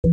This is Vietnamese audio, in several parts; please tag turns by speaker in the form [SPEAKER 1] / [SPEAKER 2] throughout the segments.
[SPEAKER 1] you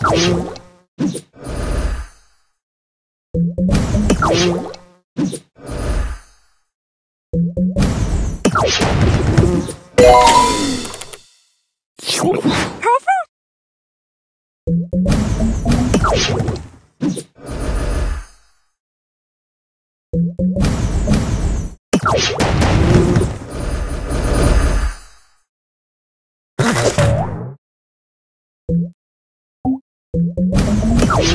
[SPEAKER 1] Perfect.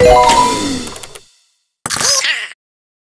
[SPEAKER 1] Yeah.